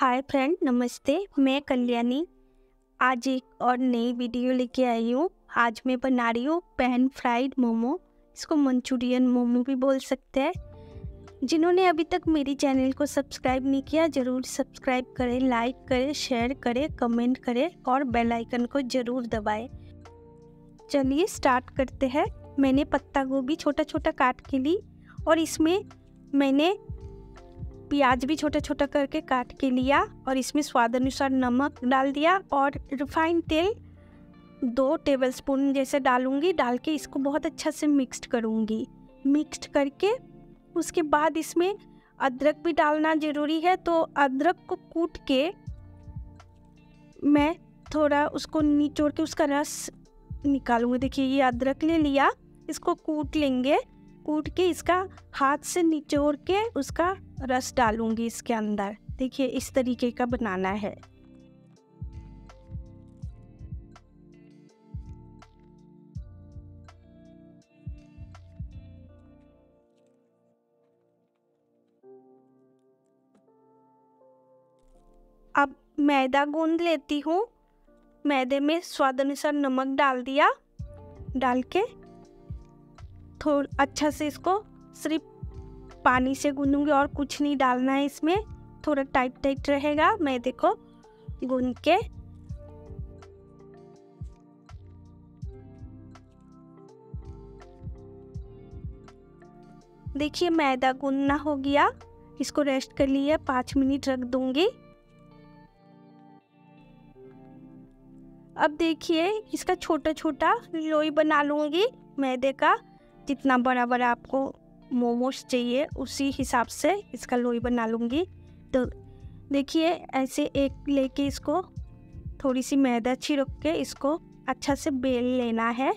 Hi friend नमस्ते, मैं कल्याणी। आज एक और नई वीडियो लेके आई हूँ। आज मैं बना रही हूँ पैन फ्राइड मोमो। इसको मंचूरियन मोमो भी बोल सकते हैं। जिन्होंने अभी तक मेरी चैनल को सब्सक्राइब नहीं किया, ज़रूर सब्सक्राइब करें, लाइक करें, शेयर करें, कमेंट करें और बेल आइकन को ज़रूर दबाएँ। चलिए स्टार्ट करते हैं। मैंने पत्ता गोभी छोटा छोटा काट के ली और इसमें मैंने प्याज भी छोटा छोटा करके काट के लिया और इसमें स्वाद अनुसार नमक डाल दिया और रिफाइंड तेल दो टेबलस्पून जैसे डालूँगी। डाल के इसको बहुत अच्छा से मिक्स्ड करूँगी। मिक्सड करके उसके बाद इसमें अदरक भी डालना ज़रूरी है तो अदरक को कूट के मैं थोड़ा उसको निचोड़ के उसका रस निकालूँगी। देखिए, ये अदरक ले लिया, इसको कूट लेंगे। कूट के इसका हाथ से निचोड़ के उसका रस डालूँगी इसके अंदर। देखिए, इस तरीके का बनाना है। अब मैदा गूंद लेती हूँ। मैदे में स्वाद अनुसार नमक डाल दिया। डाल के थोड़ा अच्छा से इसको सिर्फ़ पानी से गूंदूँगी और कुछ नहीं डालना है इसमें। थोड़ा टाइट टाइट रहेगा। मैं देखो, गूंद के। देखिए, मैदा गूंदना हो गया। इसको रेस्ट कर लिए। पाँच मिनट रख दूँगी। अब देखिए, इसका छोटा छोटा लोई बना लूँगी। मैदे का, जितना बड़ा बड़ा आपको मोमोज चाहिए, उसी हिसाब से इसका लोई बना लूँगी। तो देखिए, ऐसे एक लेके इसको थोड़ी सी मैदा छिड़क के इसको अच्छा से बेल लेना है।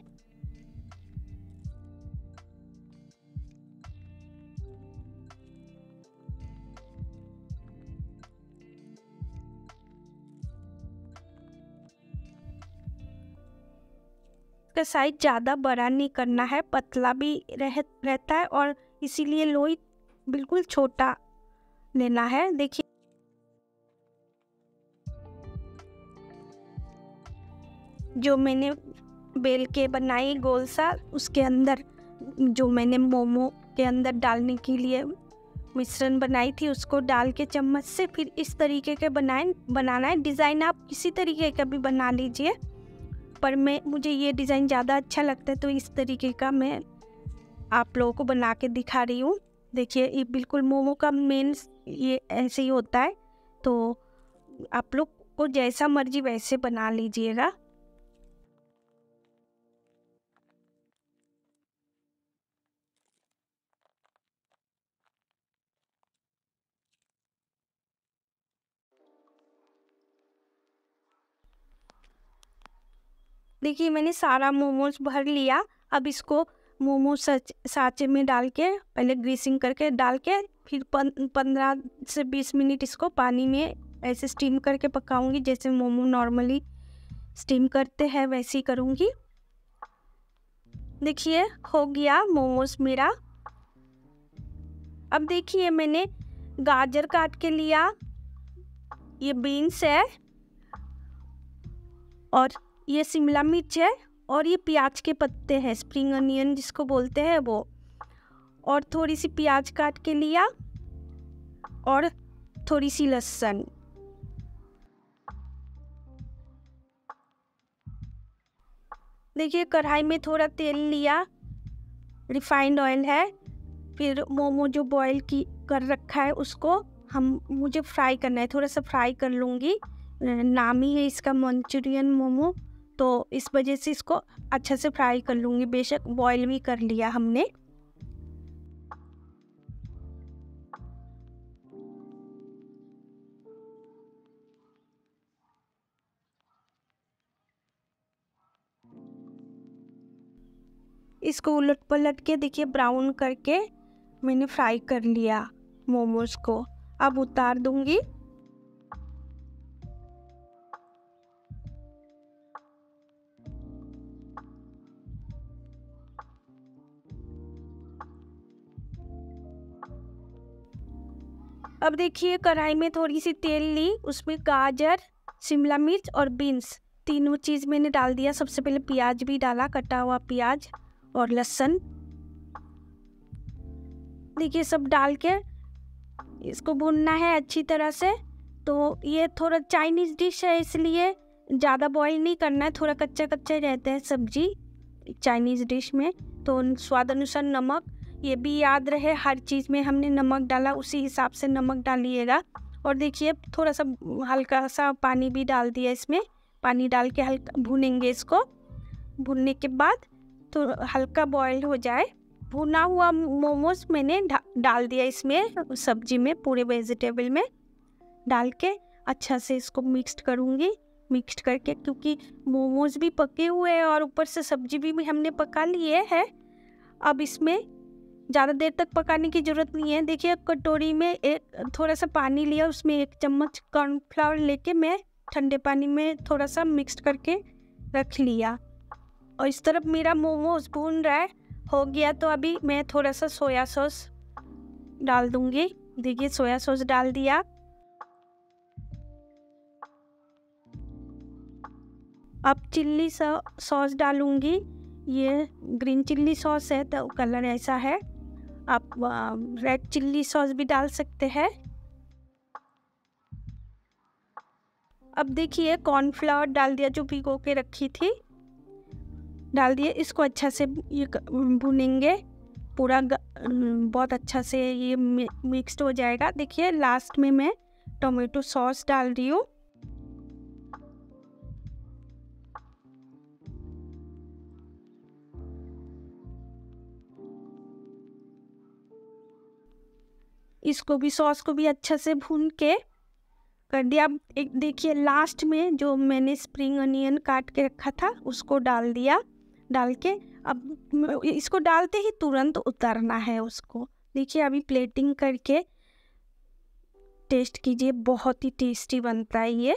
साइज़ ज़्यादा बड़ा नहीं करना है, पतला भी रह, रहता है और इसीलिए लोई बिल्कुल छोटा लेना है। देखिए। जो मैंने बेल के बनाई गोल सा, उसके अंदर, जो मैंने मोमो के अंदर डालने के लिए मिश्रण बनाई थी, उसको डाल के चम्मच से फिर इस तरीके के बनाए, बनाना है। डिज़ाइन आप किसी तरीके का भी बना लीजिए। पर मैं, मुझे ये डिज़ाइन ज़्यादा अच्छा लगता है तो इस तरीके का मैं आप लोगों को बना के दिखा रही हूँ। देखिए, ये बिल्कुल मोमो का मेन ये ऐसे ही होता है। तो आप लोग को जैसा मर्ज़ी वैसे बना लीजिएगा। देखिए, मैंने सारा मोमोज भर लिया। अब इसको मोमो साँचे में डाल के, पहले ग्रीसिंग करके डाल के, फिर पंद्रह से बीस मिनट इसको पानी में ऐसे स्टीम करके पकाऊँगी, जैसे मोमो नॉर्मली स्टीम करते हैं, वैसे ही करूँगी। देखिए, हो गया मोमोज मेरा। अब देखिए मैंने गाजर काट के लिया। ये बीन्स है। और ये शिमला मिर्च है। और ये प्याज के पत्ते हैं स्प्रिंग अनियन जिसको बोलते हैं वो। और थोड़ी सी प्याज काट के लिया और थोड़ी सी लहसुन। देखिए, कढ़ाई में थोड़ा तेल लिया रिफाइंड ऑयल है, फिर मोमो जो बॉईल की, कर रखा है उसको हम, मुझे फ्राई करना है, थोड़ा सा फ्राई कर लूँगी। नाम ही है इसका मंचूरियन मोमो। तो इस वजह से इसको अच्छा से फ्राई कर लूँगी। बेशक बॉईल भी कर लिया हमने। इसको उलट पलट के देखिए ब्राउन करके मैंने फ्राई कर लिया मोमोज को। अब उतार दूँगी। अब देखिए, कढ़ाई में थोड़ी सी तेल ली, उसमें गाजर, शिमला मिर्च और बीन्स। तीनों चीज़ मैंने डाल दिया। सबसे पहले प्याज भी डाला, कटा हुआ प्याज और लहसुन। देखिए, सब डाल के इसको भूनना है अच्छी तरह से। तो ये थोड़ा चाइनीज़ डिश है, इसलिए ज़्यादा बॉईल नहीं करना है। थोड़ा कच्चा कच्चा रहता है सब्ज़ी, चाइनीज़ डिश में। तो स्वाद अनुसार नमक ये भी याद रहे, हर चीज़ में हमने नमक डाला, उसी हिसाब से नमक डालिएगा। और देखिए थोड़ा सा हल्का सा पानी भी डाल दिया इसमें। पानी डाल के हल्का भुनेंगे इसको। भुनने के बाद तो हल्का बॉयल हो जाए। भुना हुआ मोमोज मैंने डाल दिया इसमें, सब्ज़ी में, पूरे वेजिटेबल में। डाल के अच्छा से इसको मिक्स करूँगी। मिक्स करके क्योंकि मोमोज भी पके हुए हैं और ऊपर से सब्ज़ी भी हमने पका लिए है। अब इसमें ज़्यादा देर तक पकाने की ज़रूरत नहीं है। देखिए, कटोरी में एक थोड़ा सा पानी लिया, उसमें एक चम्मच कॉर्नफ्लावर लेके मैं ठंडे पानी में थोड़ा सा मिक्स करके रख लिया। और इस तरफ़ मेरा मोमोज भून रहा है। हो गया तो अभी मैं थोड़ा सा सोया सॉस डाल दूँगी। देखिए, सोया सॉस डाल दिया। अब चिल्ली सॉस डालूँगी। ये ग्रीन चिल्ली सॉस है तो कलर ऐसा है। आप रेड चिल्ली सॉस भी डाल सकते हैं। अब देखिए कॉर्नफ्लावर डाल दिया, जो भिगो के रखी थी। डाल दिए, इसको अच्छा से ये भुनेंगे। पूरा बहुत अच्छा से ये मिक्स्ड हो जाएगा। देखिए लास्ट में मैं टोमेटो सॉस डाल रही हूँ। इसको भी, सॉस को भी अच्छा से भून के कर दिया। अब एक देखिए लास्ट में जो मैंने स्प्रिंग अनियन काट के रखा था, उसको डाल दिया, डाल के। अब इसको डालते ही तुरंत उतारना है उसको। देखिए, अभी प्लेटिंग करके टेस्ट कीजिए, बहुत ही टेस्टी बनता है ये।